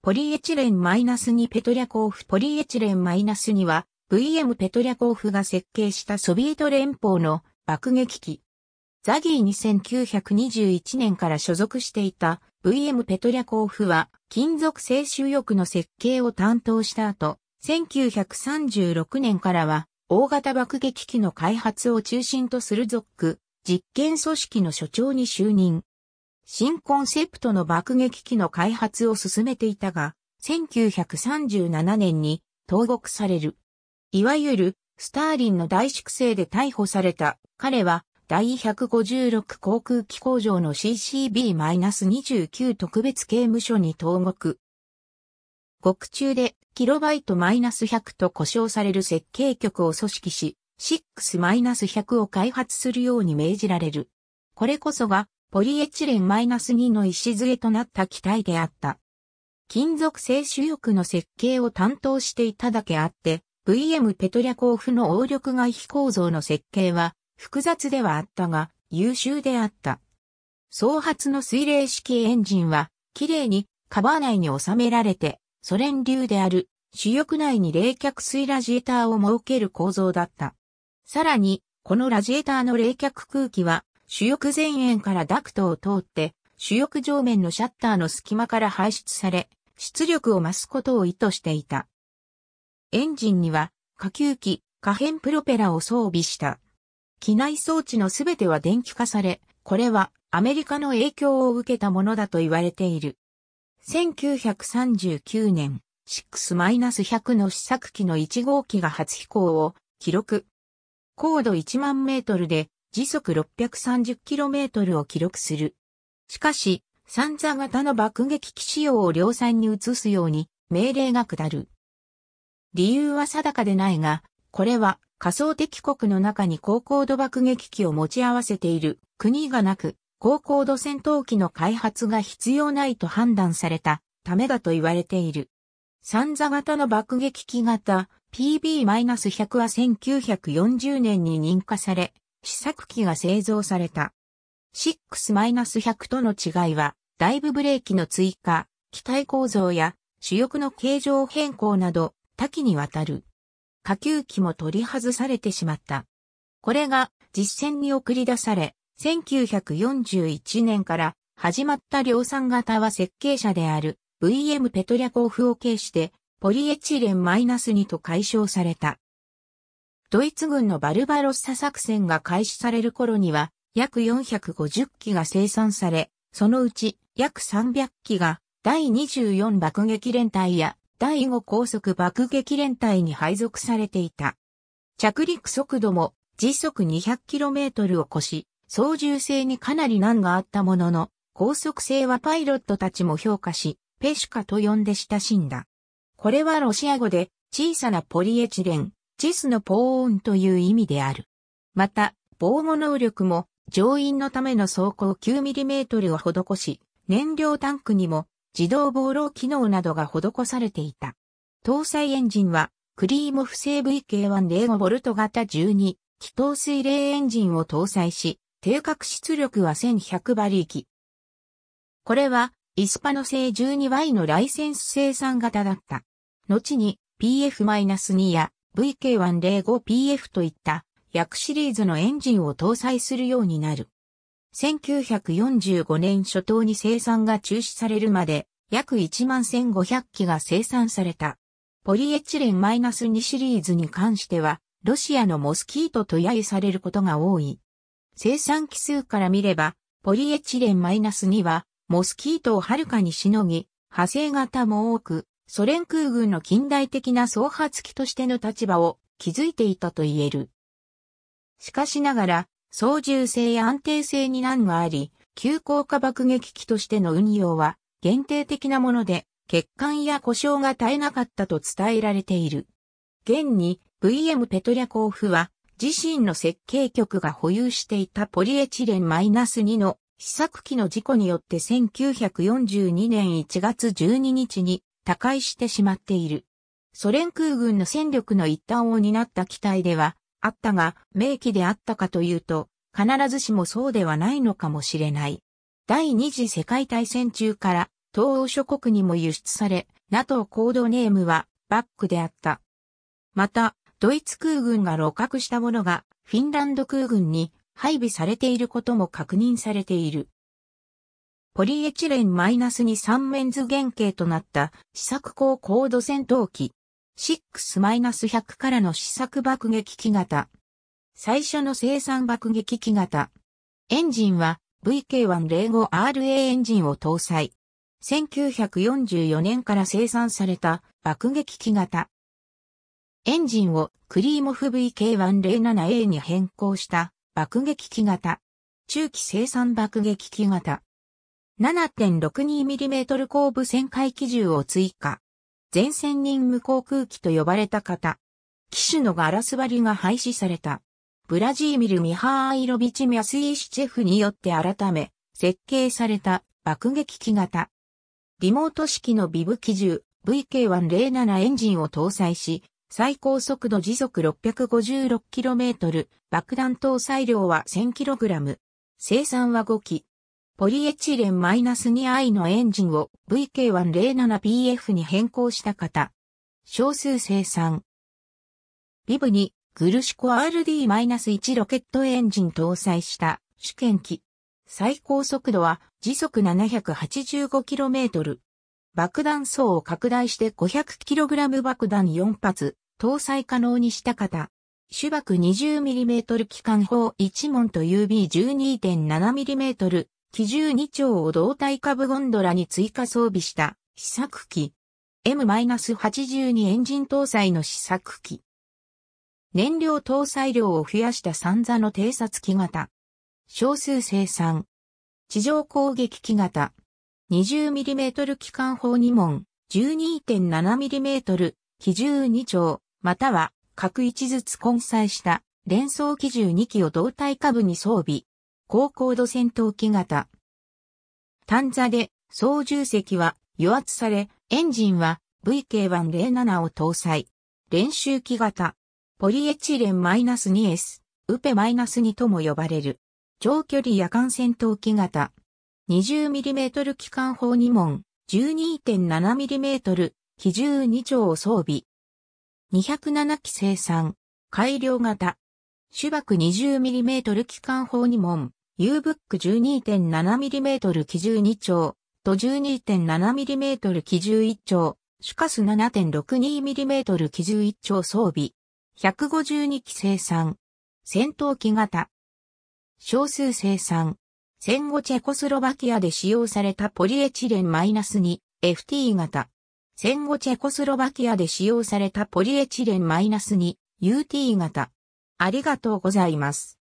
ポリエチレン -2 ペトリャコーフポリエチレン -2 は VM ペトリャコーフが設計したソビエト連邦の爆撃機。ザギーに1921年から所属していた VM ペトリャコーフは金属製収翼の設計を担当した後、1936年からは大型爆撃機の開発を中心とするゾック実験組織の所長に就任。新コンセプトの爆撃機の開発を進めていたが、1937年に投獄される。いわゆるスターリンの大粛清で逮捕された彼は第156航空機工場の CCB-29 特別刑務所に投獄。獄中でキロバイト -100 と呼称される設計局を組織し、6-100を開発するように命じられる。これこそがポリエチレン -2 の礎となった機体であった。金属製主翼の設計を担当していただけあって、VM ペトリャコーフの応力外飛構造の設計は複雑ではあったが優秀であった。総発の水冷式エンジンは綺麗にカバー内に収められてソ連流である主翼内に冷却水ラジエーターを設ける構造だった。さらに、このラジエーターの冷却空気は主翼前縁からダクトを通って、主翼上面のシャッターの隙間から排出され、出力を増すことを意図していた。エンジンには、下級機、可変プロペラを装備した。機内装置のすべては電気化され、これはアメリカの影響を受けたものだと言われている。1939年、6-100の試作機の1号機が初飛行を記録。高度1万メートルで時速 630km を記録する。しかし、三座型の爆撃機仕様を量産に移すように命令が下る。理由は定かでないが、これは仮想敵国の中に高高度爆撃機を持ち合わせている国がなく、高高度戦闘機の開発が必要ないと判断されたためだと言われている。三座型の爆撃機型 PB-100 は1940年に認可され、試作機が製造された。6-100との違いは、ダイブブレーキの追加、機体構造や主翼の形状変更など多岐にわたる。下級機も取り外されてしまった。これが実戦に送り出され、1941年から始まった量産型は設計者である VM ペトリャコーフを形してポリエチレン -2 と解消された。ドイツ軍のバルバロッサ作戦が開始される頃には、約450機が生産され、そのうち約300機が第24爆撃連隊や第5高速爆撃連隊に配属されていた。着陸速度も時速 200km を超し、操縦性にかなり難があったものの、高速性はパイロットたちも評価し、ペシュカと呼んで親しんだ。これはロシア語で小さなポリエチレン、チスのポーンという意味である。また、防護能力も乗員のための走行 9mm を施し、燃料タンクにも自動防漏機能などが施されていた。搭載エンジンはクリーモフ製 VK105V 型12気筒水冷エンジンを搭載し、低角出力は1100馬力。これはイスパノ製 12Y のライセンス生産型だった。後に PF-2 や VK105PF といった薬シリーズのエンジンを搭載するようになる。1945年初頭に生産が中止されるまで約1万1500機が生産された。ポリエチレン -2 シリーズに関してはロシアのモスキートと揶揄されることが多い。生産機数から見ればポリエチレン -2 はモスキートをはるかにしのぎ、派生型も多く、ソ連空軍の近代的な総発機としての立場を築いていたと言える。しかしながら、操縦性や安定性に難があり、急降下爆撃機としての運用は限定的なもので、欠陥や故障が絶えなかったと伝えられている。現に VM ペトリャコーフは自身の設計局が保有していたポリエチレン -2 の試作機の事故によって1942年1月12日に他界してしまっている。ソ連空軍の戦力の一端を担った機体ではあったが、名機であったかというと、必ずしもそうではないのかもしれない。第二次世界大戦中から東欧諸国にも輸出され、NATO コードネームはバックであった。また、ドイツ空軍が露獲したものがフィンランド空軍に配備されていることも確認されている。ポリエチレン -2 三面図原型となった試作高高度戦闘機。6-100からの試作爆撃機型。最初の生産爆撃機型。エンジンは VK105RA エンジンを搭載。1944年から生産された爆撃機型。エンジンをクリーモフ VK107A に変更した爆撃機型。中期生産爆撃機型。7.62mm 後部旋回機銃を追加。全線任務航空機と呼ばれた方。機種のガラス張りが廃止された。ブラジーミル・ミハーイロビチ・ミャスイシチェフによって改め、設計された爆撃機型。リモート式のビブ機銃 VK107 エンジンを搭載し、最高速度時速 656km、爆弾搭載量は 1000kg。生産は5機。ポリエチレン -2i のエンジンを VK107PF に変更した方。少数生産。ビブにグルシコ RD-1 ロケットエンジン搭載した試験機。最高速度は時速 785km。爆弾層を拡大して 500kg 爆弾4発搭載可能にした方。主爆 20mm 機関砲1門と UB12.7mm 機銃2丁を胴体下部ゴンドラに追加装備した試作機。M-82 エンジン搭載の試作機。燃料搭載量を増やした三座の偵察機型。少数生産。地上攻撃機型。20mm 機関砲2門、12.7mm 機銃2丁、または各1ずつ混載した連装機銃2機を胴体下部に装備。高高度戦闘機型。単座で操縦席は油圧され、エンジンは VK107 を搭載。練習機型。ポリエチレン -2S、ウペ -2 とも呼ばれる。長距離夜間戦闘機型。20mm 機関砲2門、12.7mm 機銃2丁を装備。207機生産。改良型。主爆 20mm 機関砲2門、U-Book 12.7mm 機銃2丁、と 12.7mm 機銃1丁、シュカス 7.62mm 機銃1丁装備。152機生産。戦闘機型。少数生産。戦後チェコスロバキアで使用されたポリエチレン -2FT 型。戦後チェコスロバキアで使用されたポリエチレン -2UT 型。ありがとうございます。